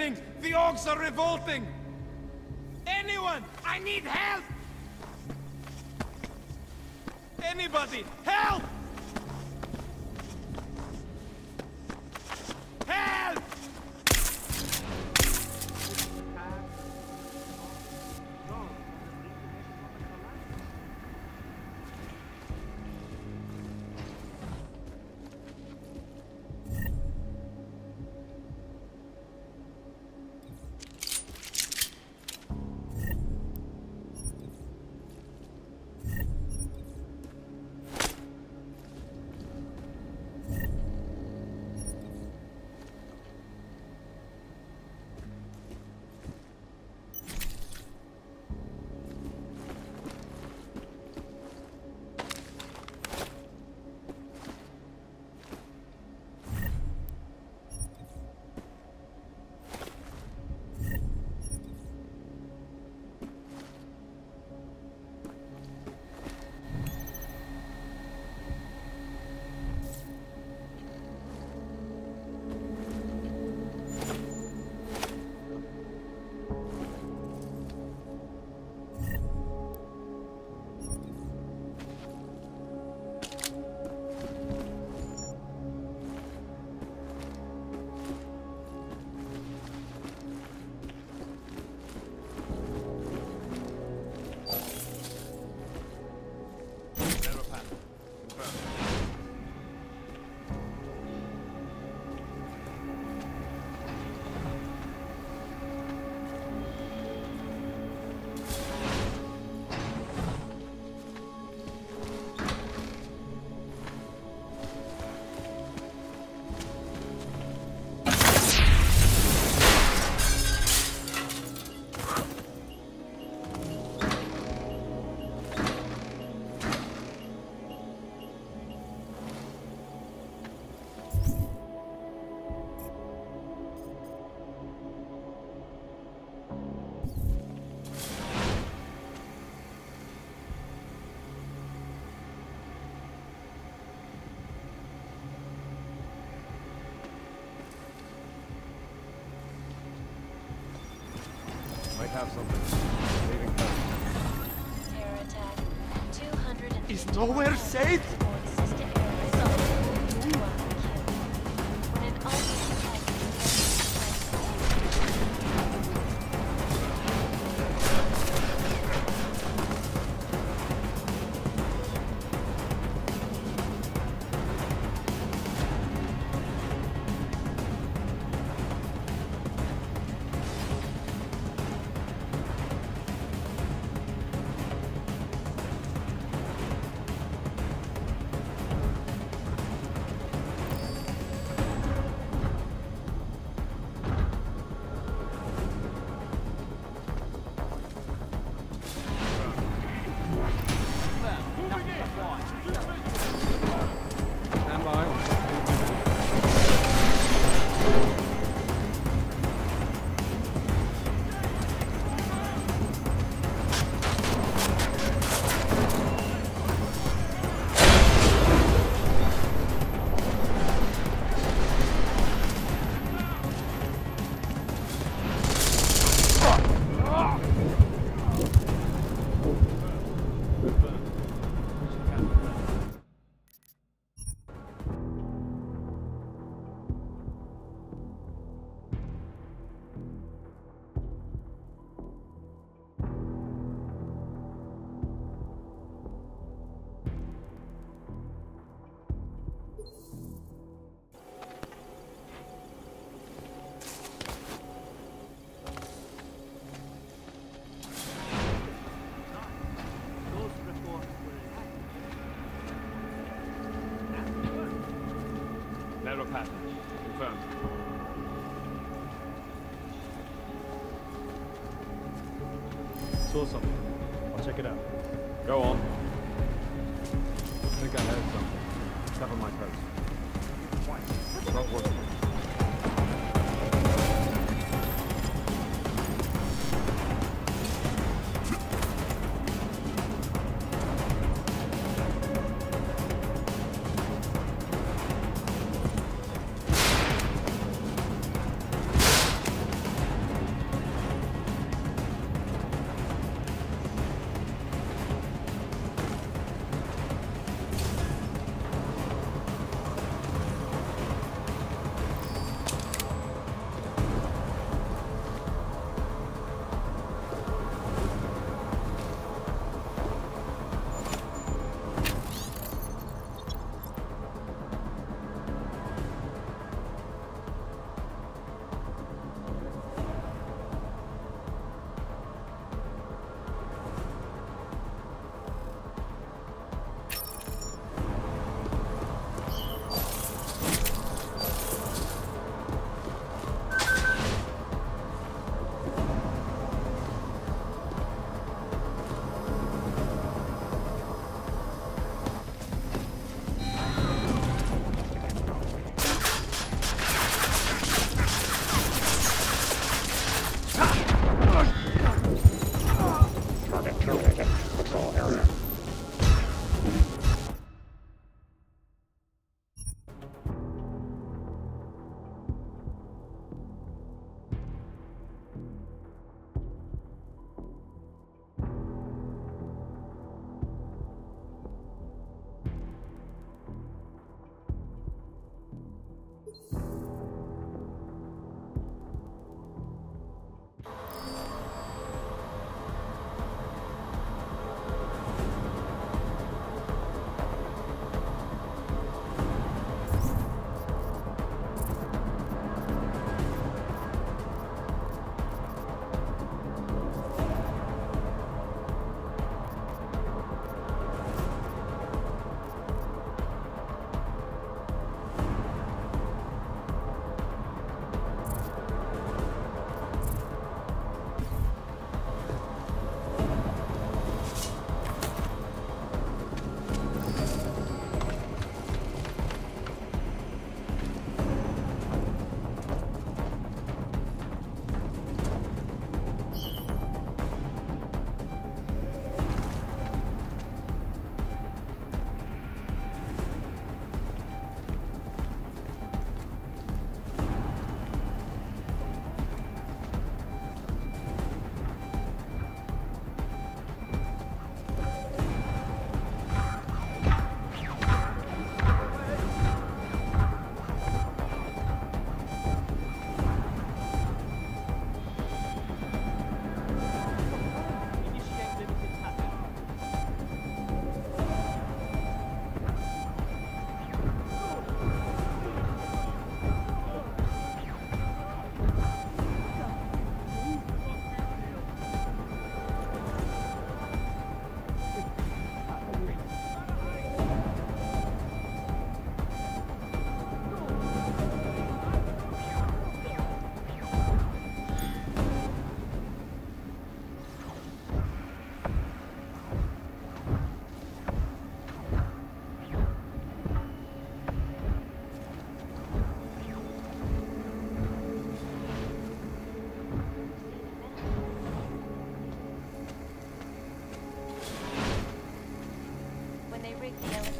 The orcs are revolting! Anyone! I need help! Anybody! Help! Have something. Leaving coast. Terror attack. 200 Is nowhere safe?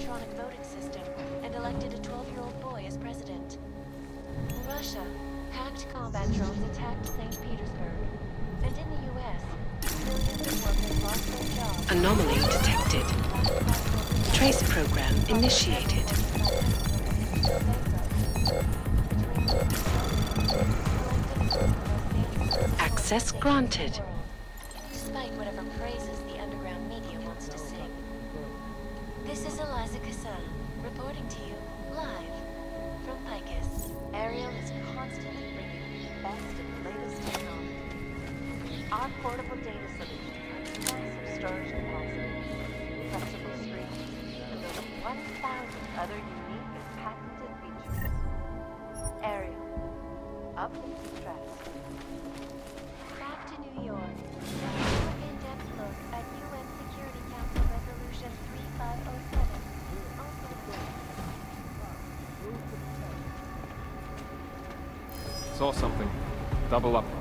electronic voting system and elected a 12-year-old boy as president. Russia, hacked combat drones attacked St. Petersburg. And in the U.S., millions of workers lost their jobs. Anomaly detected. Trace program initiated. Access granted. recording to saw something. Double up.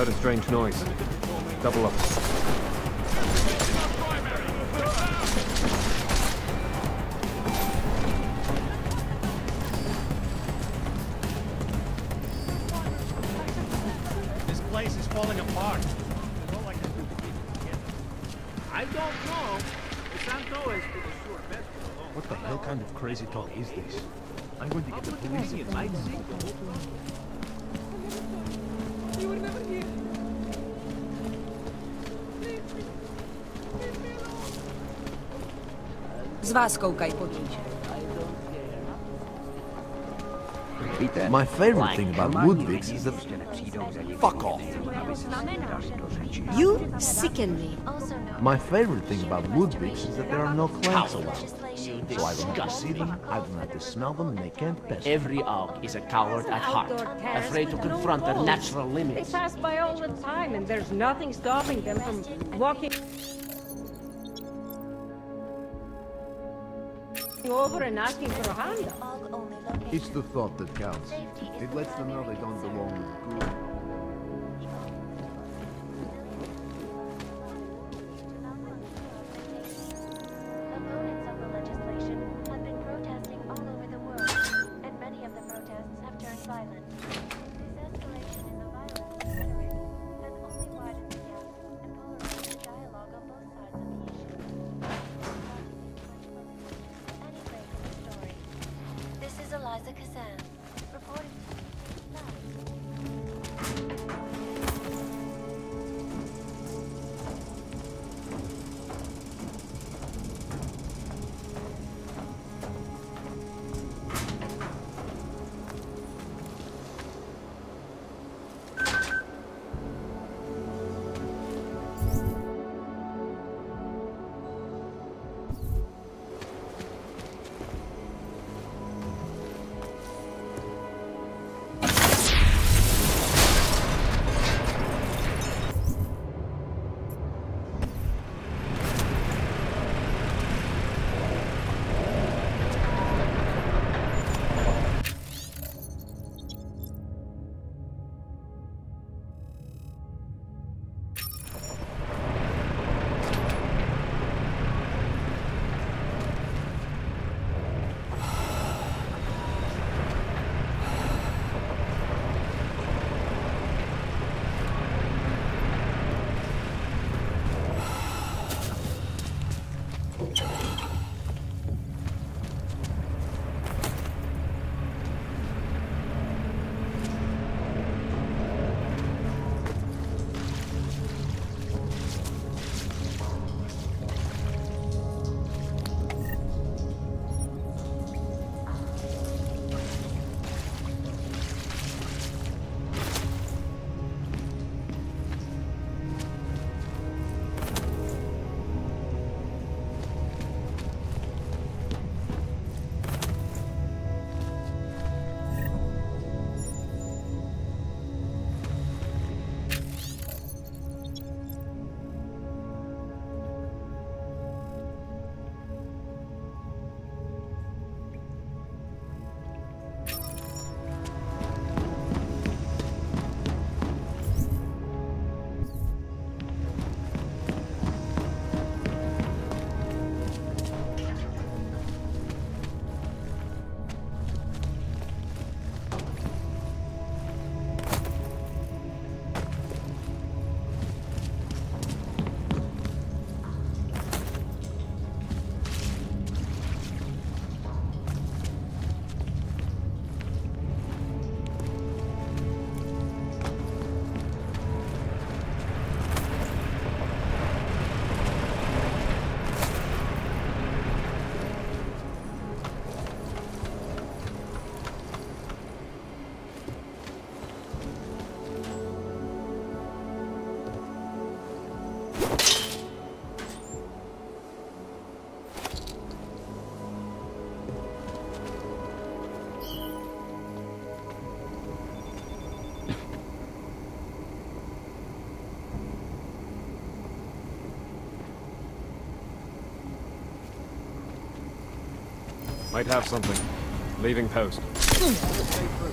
Heard a strange noise. Double up. Z vás koukají potíž. My favorite thing about Woodwicks is that... Fuck off! You sicken me. My favorite thing about Woodwicks is that there are no clanks around. legislation. So I don't have to see them, I don't have to smell them, and they can't pest me. Every Aug is a coward at heart, afraid to confront their natural limits. They pass by all the time, and there's nothing stopping them from walking over and asking for a hand. All only located. It's the thought that counts. It lets them know they don't belong with the group. Might have something. Leaving post. Hmm.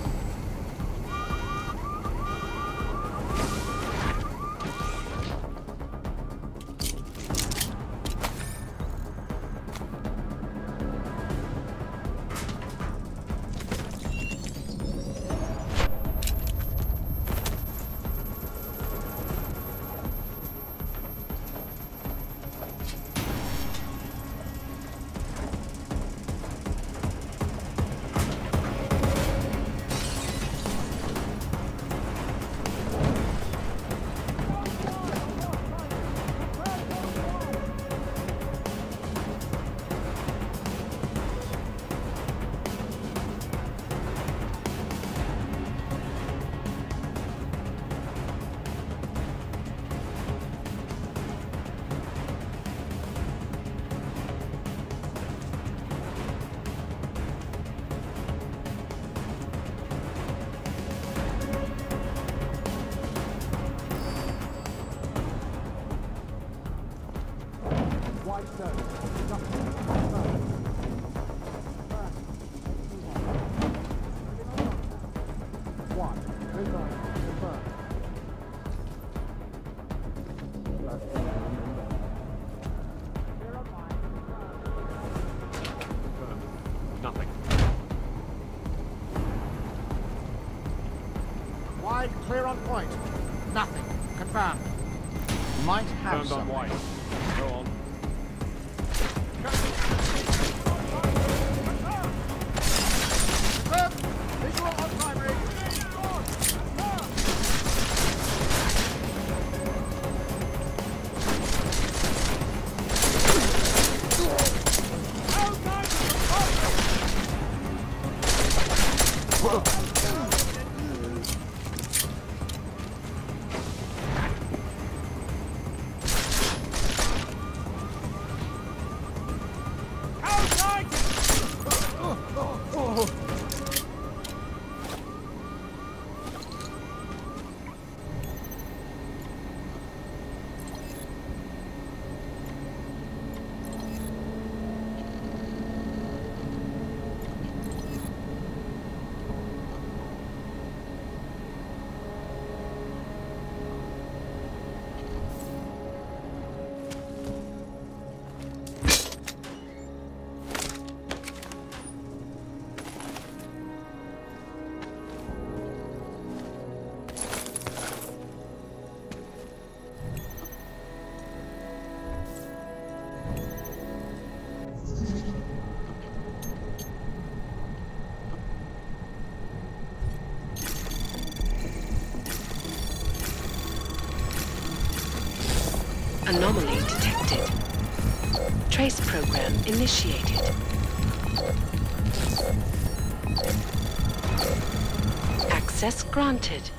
Nothing. Wide, clear on point. Nothing. Confirmed. Might have Confirmed on white. Anomaly detected. Trace program initiated. Access granted.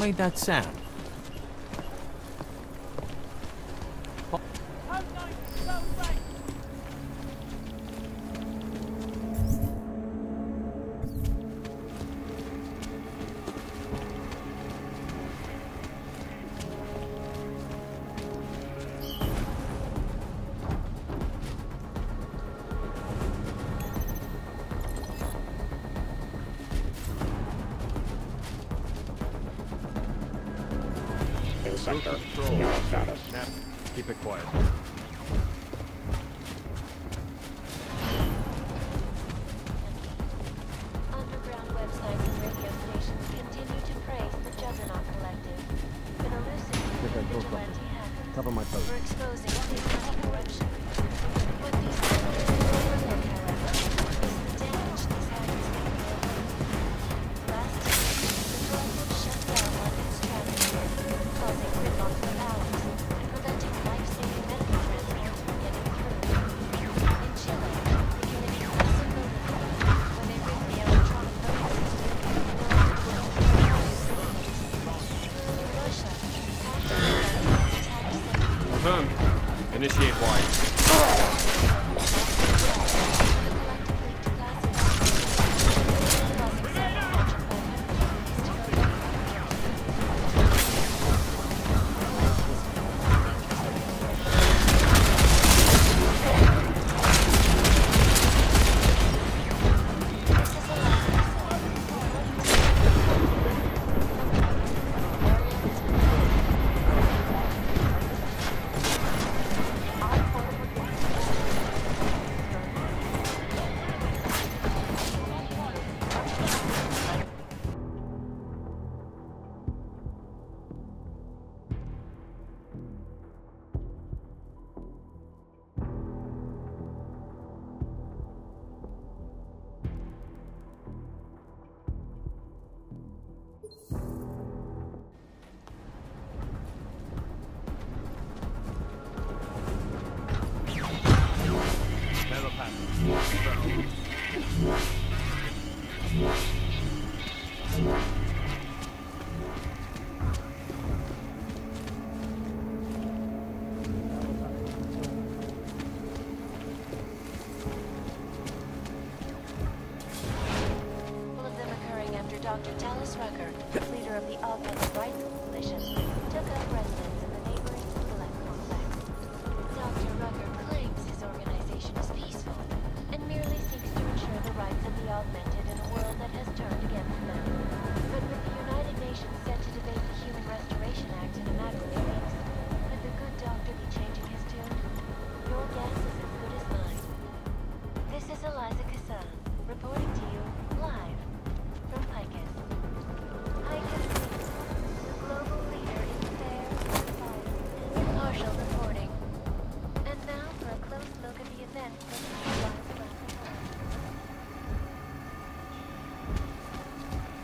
played that sound? sector. Control. Keep it quiet.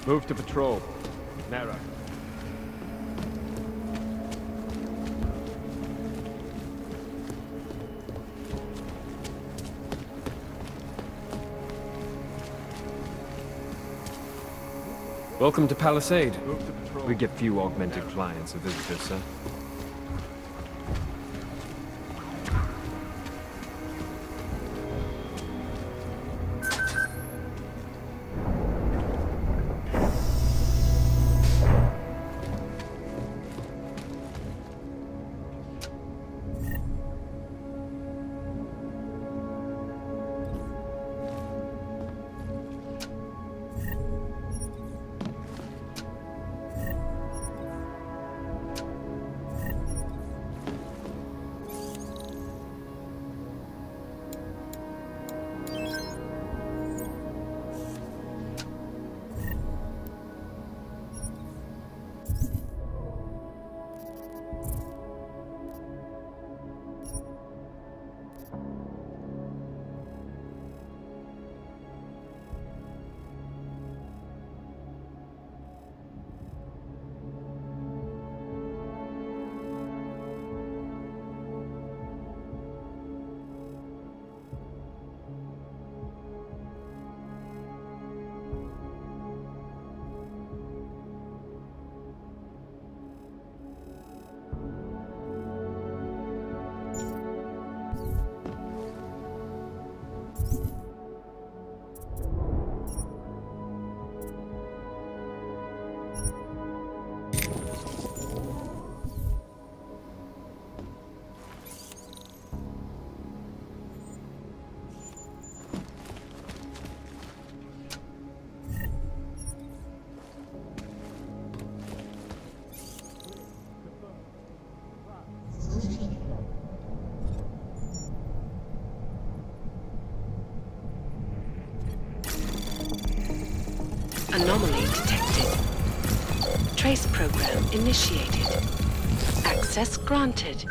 Move to patrol. Nara. Welcome to Palisade. We get few augmented clients or visitors, sir. Trace program initiated. Access granted.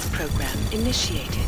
Program initiated.